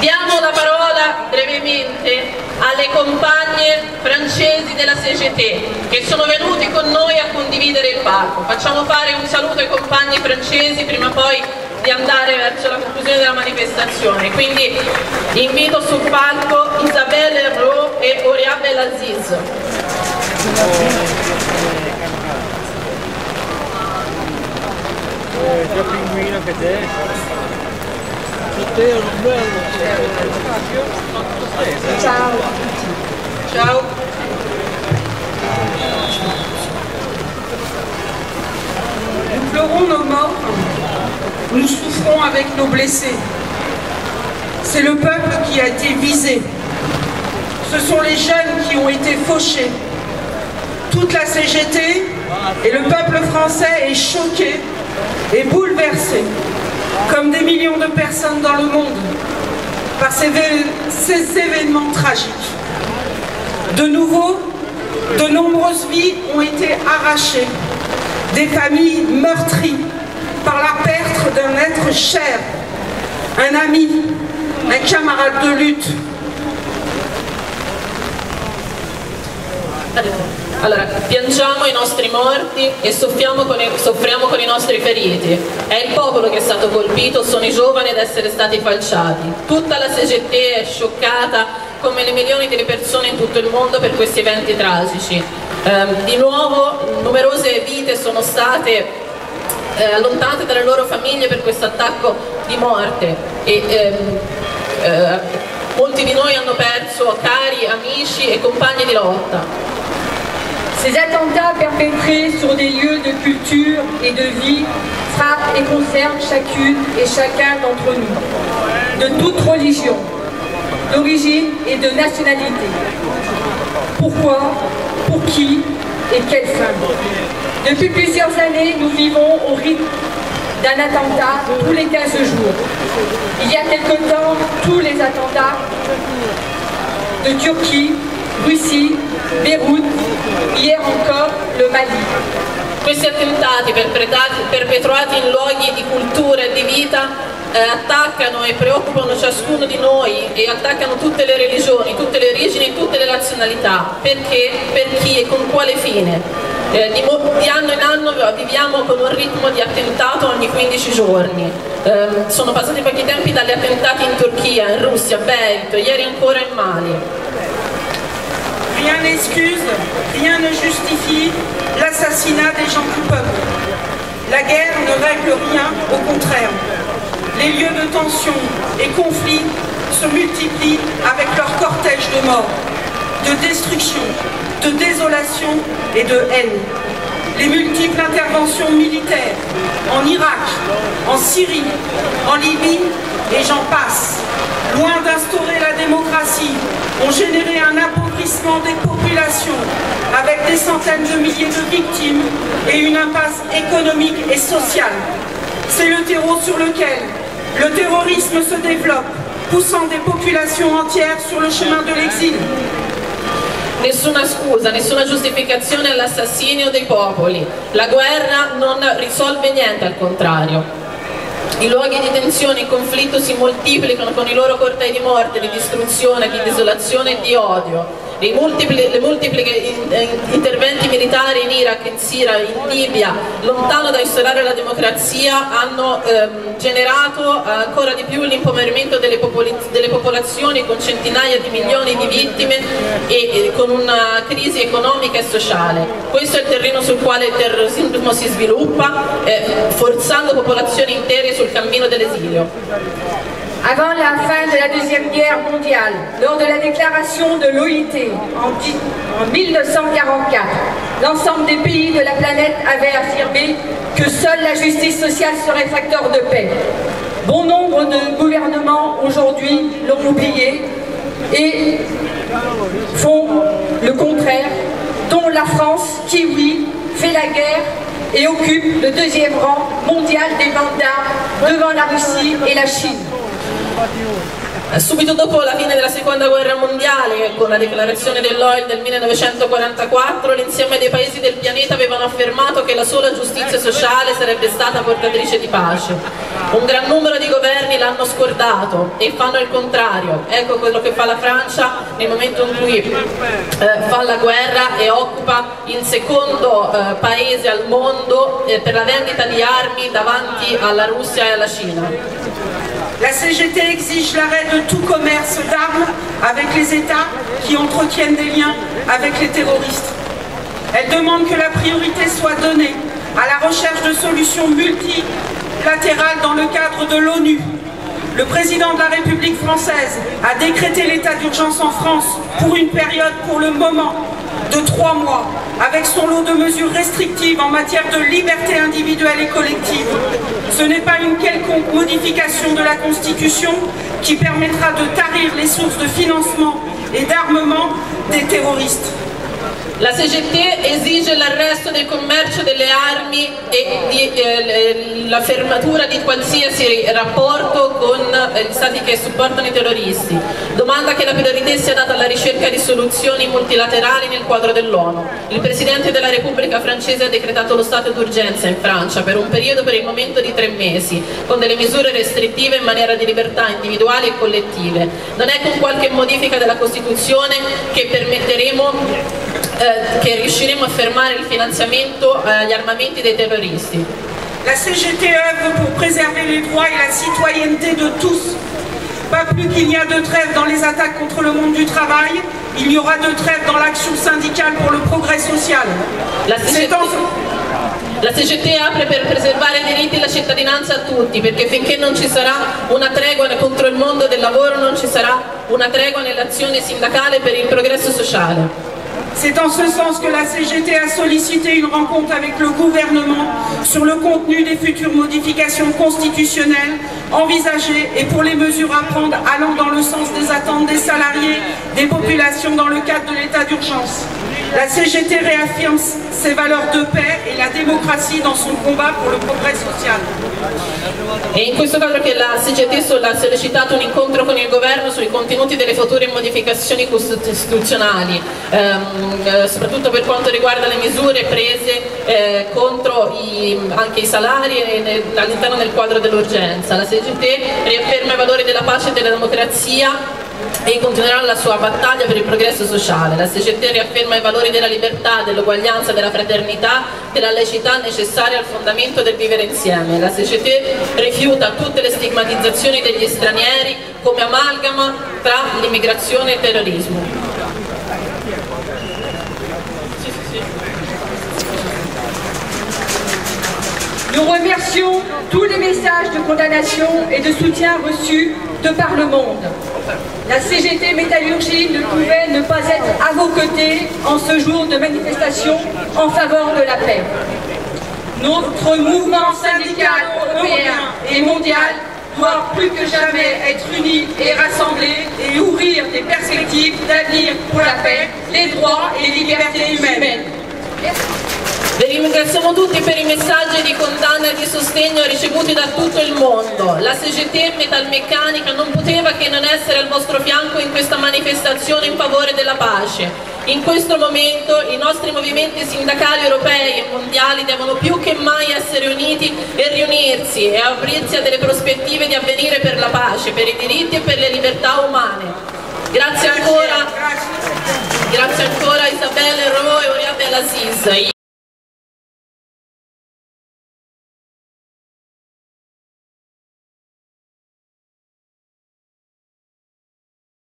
Diamo la parola brevemente alle compagne francesi della CGT che sono venuti con noi a condividere il palco. Facciamo fare un saluto ai compagni francesi prima poi di andare verso la conclusione della manifestazione. Quindi invito sul palco Isabelle Ro e Oria Belaziz. Eh, già pinguino che te. Ciao. Ciao. Nous pleurons nos morts, nous souffrons avec nos blessés. C'est le peuple qui a été visé. Ce sont les jeunes qui ont été fauchés. Toute la CGT et le peuple français est choqué et bouleversé, comme des millions de personnes dans le monde, par ces, ces événements tragiques. De nouveau, de nombreuses vies ont été arrachées, des familles meurtries par la perte d'un être cher, un ami, un camarade de lutte. Allora, piangiamo i nostri morti e con, i, soffriamo con i nostri feriti. È il popolo che è stato colpito, sono i giovani ad essere stati falciati. Tutta la CGT è scioccata come le milioni di persone in tutto il mondo per questi eventi tragici. Eh, di nuovo numerose vite sono state eh, allontanate dalle loro famiglie per questo attacco di morte e ehm, eh, molti di noi hanno perso cari, amici e compagni di lotta. Ces attentats perpétrés sur des lieux de culture et de vie frappent et concernent chacune et chacun d'entre nous, de toute religion, d'origine et de nationalité. Pourquoi Pour qui Et quelle fin? Depuis plusieurs années, nous vivons au rythme d'un attentat tous les 15 jours. Il y a quelque temps, tous les attentats de Turquie, Russie, Beyrouth, hier encore le Mali. Questi attentati perpetrati in luoghi di cultura e di vita eh, attaccano e preoccupano ciascuno di noi e attaccano tutte le religioni, tutte le origini, tutte le nazionalità. Perché? Per chi e con quale fine? Eh, di, di, anno in anno viviamo con un ritmo di attentato ogni 15 giorni. Eh, sono passati pochi tempi dagli attentati in Turchia, in Russia, Beirut, ieri ancora in Mali. Rien n'excuse, rien ne justifie l'assassinat des gens du peuple. La guerre ne règle rien, au contraire. Les lieux de tension et conflits se multiplient avec leur cortège de morts, de destruction, de désolation et de haine. Les multiples interventions militaires en Irak, en Syrie, en Libye et j'en passe, loin d'instaurer la démocratie, ont généré un appauvrissement des populations avec des centaines de milliers de victimes et une impasse économique et sociale. C'est le terreau sur lequel le terrorisme se développe, poussant des popolations entières sur le chemin de l'exil. Nessuna scusa, nessuna giustificazione all'assassinio dei popoli. La guerra non risolve niente, al contrario. I luoghi di tensione e conflitto si moltiplicano con i loro cortei di morte, di distruzione, di desolazione e di odio. I multipli, le moltipliche interventi militari in Iraq, in Siria, in Libia, lontano da instaurare la democrazia, hanno ehm, generato ancora di più l'impoverimento delle, delle, popolazioni con centinaia di milioni di vittime e, e con una crisi economica e sociale. Questo è il terreno sul quale il terrorismo si sviluppa, eh, forzando popolazioni intere sul cammino dell'esilio. Avant la fin de la Deuxième Guerre mondiale, lors de la déclaration de l'OIT en 1944, l'ensemble des pays de la planète avaient affirmé que seule la justice sociale serait facteur de paix. Bon nombre de gouvernements aujourd'hui l'ont oublié et font le contraire, dont la France qui, oui, fait la guerre et occupe le deuxième rang mondial des d'armes devant la Russie et la Chine. Subito dopo la fine della seconda guerra mondiale, con la declarazione dell'OIL del 1944, l'insieme dei paesi del pianeta avevano affermato che la sola giustizia sociale sarebbe stata portatrice di pace. Un gran numero di governi l'hanno scordato e fanno il contrario. Ecco quello che fa la Francia nel momento in cui eh, fa la guerra e occupa il secondo eh, paese al mondo eh, per la vendita di armi davanti alla Russia e alla Cina. La CGT exige l'arrêt de tout commerce d'armes avec les États qui entretiennent des liens avec les terroristes. Elle demande que la priorité soit donnée à la recherche de solutions multilatérales dans le cadre de l'ONU. Le président de la République française a décrété l'état d'urgence en France pour une période, pour le moment, de trois mois, avec son lot de mesures restrictives en matière de liberté individuelle et collective. Ce n'est pas une quelconque modification de la Constitution qui permettra de tarir les sources de financement et d'armement des terroristes. La CGT esige l'arresto del commercio delle armi e di, eh, la fermatura di qualsiasi rapporto con eh, gli stati che supportano i terroristi. Domanda che la priorità sia data alla ricerca di soluzioni multilaterali nel quadro dell'ONU. Il Presidente della Repubblica francese ha decretato lo stato d'urgenza in Francia per un periodo per il momento di tre mesi, con delle misure restrittive in maniera di libertà individuali e collettive. Non è con qualche modifica della Costituzione che permetteremo eh, che riusciremo a fermare il finanziamento agli armamenti dei terroristi. La CGT œuvre pour préserver les droits et la citoyenneté de tous. Pas plus qu'il n'y a de trêve dans les attaques contre le monde du travail, il y aura de trêve dans l'action syndicale pour le progrès social. La CGT... La CGT apre per preservare i diritti e la cittadinanza a tutti, perché finché non ci sarà una tregua contro il mondo del lavoro non ci sarà una tregua nell'azione sindacale per il progresso sociale. C'est en ce sens que la CGT a sollicité une rencontre avec le gouvernement sur le contenu des futures modifications constitutionnelles envisagées et pour les mesures à prendre allant dans le sens des attentes des salariés, des populations dans le cadre de l'état d'urgence. La CGT réaffirme ses valeurs de paix et la démocratie dans son combat pour le progrès social. In questo quadro che la CGT ha sollecitato un incontro con il governo sui contenuti delle future modificazioni costituzionali, ehm, eh, soprattutto per quanto riguarda le misure prese eh, contro i, anche i salari all'interno del quadro dell'urgenza. La CGT riafferma i valori della pace e della democrazia e continuerà la sua battaglia per il progresso sociale. La CGT riafferma i valori della libertà, dell'uguaglianza, della fraternità, della laicità necessaria al fondamento del vivere insieme. La CGT rifiuta tutte le stigmatizzazioni degli stranieri come amalgama tra l'immigrazione e il terrorismo. Nous remercions tous les messages de condamnation et de soutien reçus de par le monde. La CGT Métallurgie ne pouvait ne pas être à vos côtés en ce jour de manifestation en faveur de la paix. Notre mouvement syndical européen et mondial doit plus que jamais être uni et rassemblé et ouvrir des perspectives d'avenir pour la paix, les droits et les libertés humaines. Vi ringraziamo tutti per i messaggi di condanna e di sostegno ricevuti da tutto il mondo. La CGT Metalmeccanica non poteva che non essere al vostro fianco in questa manifestazione in favore della pace. In questo momento i nostri movimenti sindacali europei e mondiali devono più che mai essere uniti e riunirsi e aprirsi a delle prospettive di avvenire per la pace, per i diritti e per le libertà umane. Grazie ancora, grazie ancora Isabelle Ro e Oriabella Aziz.